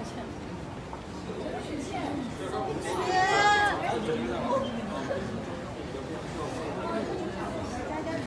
Right.